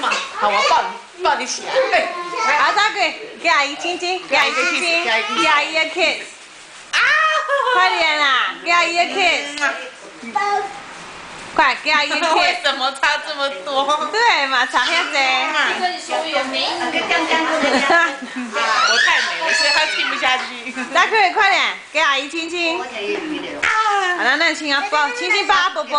好，我抱你，抱你起来。啊，大哥，给阿姨亲亲，给阿姨亲亲，给阿姨个 kiss。快点啦，给阿姨个 kiss。快，给阿姨个 kiss。为什么差这么多？对嘛，差遐多。我太美了，所以他听不下去。大哥，快点，给阿姨亲亲。啊！好了，那亲阿抱，亲亲吧，阿伯伯。